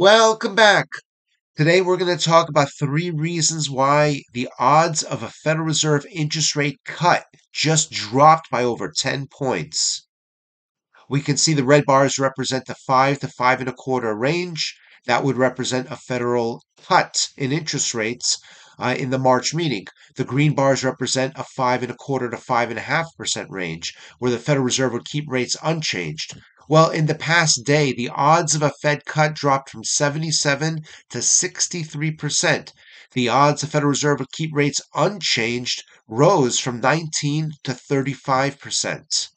Welcome back. Today we're going to talk about three reasons why the odds of a Federal Reserve interest rate cut just dropped by over 10 points. We can see the red bars represent the 5 to 5 and a quarter range. That would represent a federal cut in interest rates uh, in the March meeting. The green bars represent a 5 and a quarter to 5.5% range, where the Federal Reserve would keep rates unchanged. Well, in the past day, the odds of a Fed cut dropped from 77 to 63%. The odds the Federal Reserve would keep rates unchanged rose from 19 to 35%.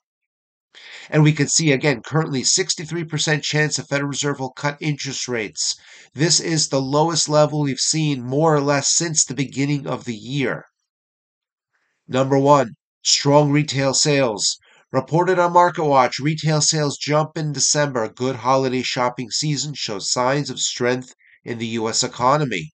And we can see again, currently 63% chance the Federal Reserve will cut interest rates. This is the lowest level we've seen more or less since the beginning of the year. Number one, strong retail sales. Reported on MarketWatch, retail sales jump in December. Good holiday shopping season shows signs of strength in the U.S. economy.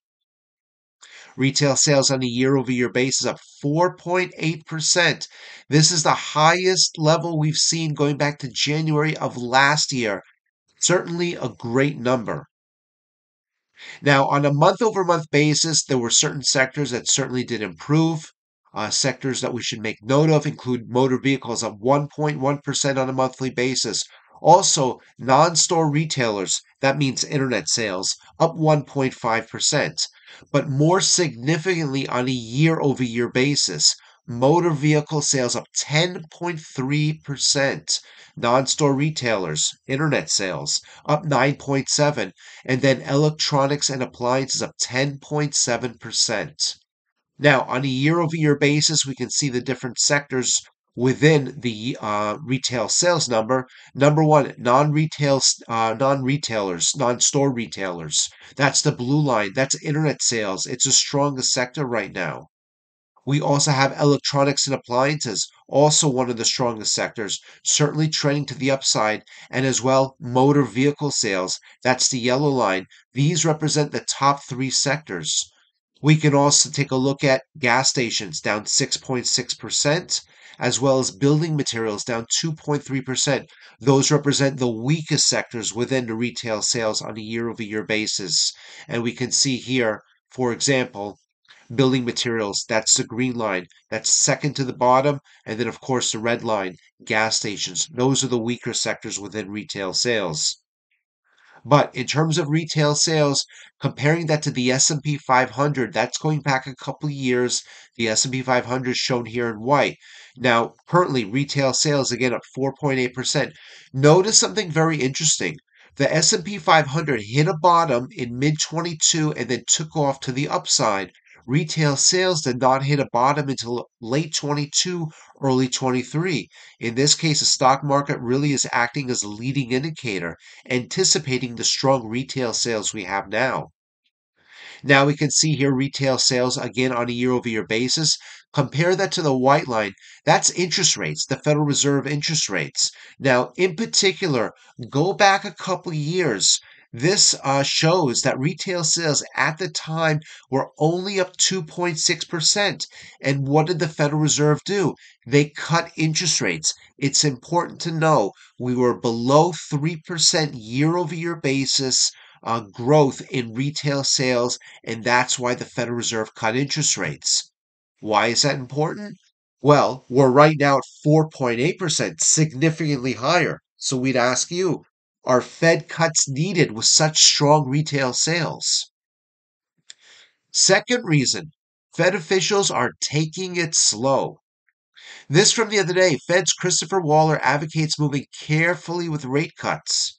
Retail sales on a year over year basis up 4.8%. This is the highest level we've seen going back to January of last year. Certainly a great number. Now, on a month over month basis, there were certain sectors that certainly did improve. Uh, sectors that we should make note of include motor vehicles up 1.1% on a monthly basis. Also, non store retailers, that means internet sales, up 1.5%. But more significantly, on a year over year basis, motor vehicle sales up 10.3%. Non-store retailers, internet sales up 9.7 and then electronics and appliances up 10.7%. Now, on a year-over-year basis, we can see the different sectors within the uh, retail sales number. Number one, non-retail, uh, non-retailers, non-store retailers. That's the blue line. That's internet sales. It's the strongest sector right now. We also have electronics and appliances, also one of the strongest sectors, certainly trending to the upside, and as well motor vehicle sales. That's the yellow line. These represent the top three sectors. We can also take a look at gas stations down 6.6%, as well as building materials down 2.3%. Those represent the weakest sectors within the retail sales on a year over year basis. And we can see here, for example, building materials, that's the green line. That's second to the bottom. And then, of course, the red line, gas stations. Those are the weaker sectors within retail sales. But in terms of retail sales, comparing that to the S&P 500, that's going back a couple years. The S&P 500 is shown here in white. Now, currently, retail sales again up 4.8%. Notice something very interesting. The S&P 500 hit a bottom in mid 22 and then took off to the upside retail sales did not hit a bottom until late 22, early 23. In this case, the stock market really is acting as a leading indicator, anticipating the strong retail sales we have now. Now we can see here retail sales again on a year over year basis. Compare that to the white line. That's interest rates, the Federal Reserve interest rates. Now, in particular, go back a couple years. This uh, shows that retail sales at the time were only up 2.6%. And what did the Federal Reserve do? They cut interest rates. It's important to know we were below 3% year over year basis uh, growth in retail sales, and that's why the Federal Reserve cut interest rates. Why is that important? Well, we're right now at 4.8%, significantly higher. So we'd ask you, are Fed cuts needed with such strong retail sales? Second reason Fed officials are taking it slow. This from the other day Fed's Christopher Waller advocates moving carefully with rate cuts.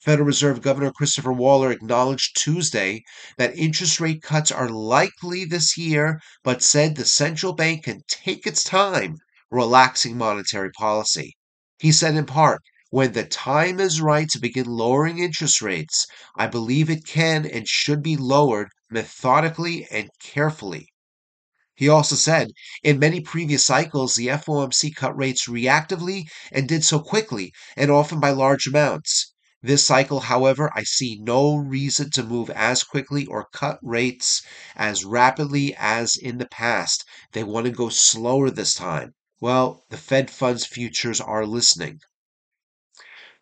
Federal Reserve Governor Christopher Waller acknowledged Tuesday that interest rate cuts are likely this year, but said the central bank can take its time relaxing monetary policy. He said in part, when the time is right to begin lowering interest rates, I believe it can and should be lowered methodically and carefully. He also said, in many previous cycles, the FOMC cut rates reactively and did so quickly and often by large amounts. This cycle, however, I see no reason to move as quickly or cut rates as rapidly as in the past. They want to go slower this time. Well, the Fed funds futures are listening.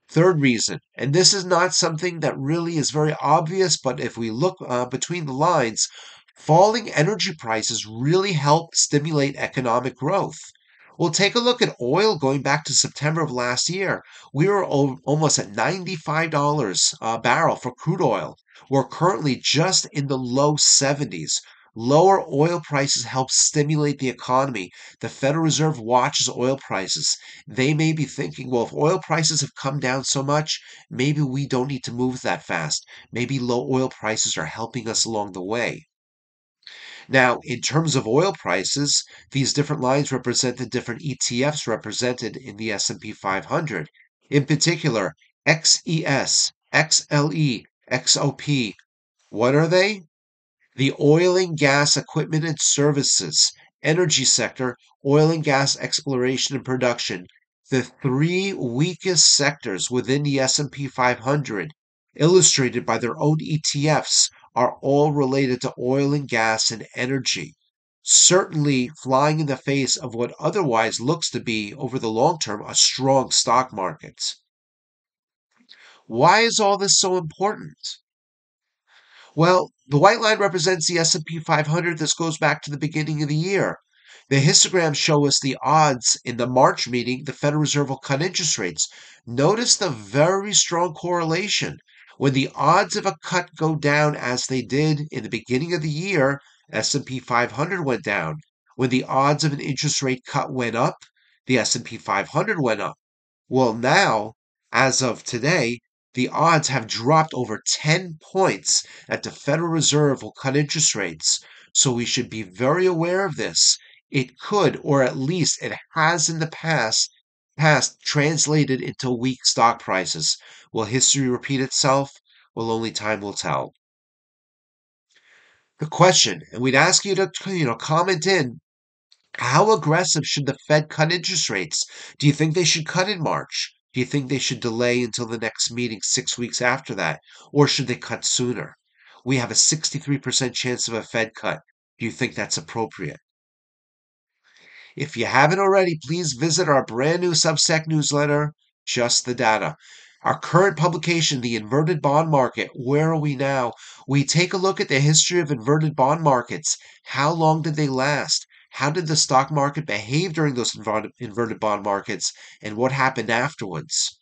Third reason, and this is not something that really is very obvious, but if we look uh, between the lines, falling energy prices really help stimulate economic growth. Well, take a look at oil going back to September of last year. We were o- almost at $95 a barrel for crude oil. We're currently just in the low 70s. Lower oil prices help stimulate the economy. The Federal Reserve watches oil prices. They may be thinking, well, if oil prices have come down so much, maybe we don't need to move that fast. Maybe low oil prices are helping us along the way. Now, in terms of oil prices, these different lines represent the different ETFs represented in the S&P 500. In particular, XES, XLE, XOP. What are they? The oil and gas equipment and services, energy sector, oil and gas exploration and production, the three weakest sectors within the S&P 500, illustrated by their own ETFs, are all related to oil and gas and energy. Certainly flying in the face of what otherwise looks to be, over the long term, a strong stock market. Why is all this so important? Well, the white line represents the S&P 500. This goes back to the beginning of the year. The histograms show us the odds in the March meeting the Federal Reserve will cut interest rates. Notice the very strong correlation. When the odds of a cut go down as they did in the beginning of the year, S&P 500 went down. When the odds of an interest rate cut went up, the S&P 500 went up. Well, now, as of today, the odds have dropped over 10 points that the Federal Reserve will cut interest rates. So we should be very aware of this. It could, or at least it has in the past, past translated into weak stock prices. Will history repeat itself? Well, only time will tell. The question, and we'd ask you to you know comment in how aggressive should the Fed cut interest rates? Do you think they should cut in March? Do you think they should delay until the next meeting six weeks after that? Or should they cut sooner? We have a 63% chance of a Fed cut. Do you think that's appropriate? If you haven't already, please visit our brand new Substack newsletter, Just the Data. Our current publication, The Inverted Bond Market, Where Are We Now? We take a look at the history of inverted bond markets. How long did they last? How did the stock market behave during those inverted bond markets? And what happened afterwards?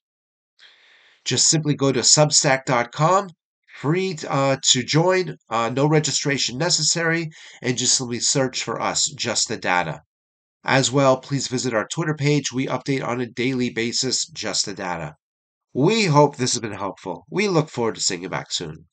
Just simply go to substack.com, free uh, to join, uh, no registration necessary, and just simply search for us, Just the Data. As well, please visit our Twitter page. We update on a daily basis, Just the Data. We hope this has been helpful. We look forward to seeing you back soon.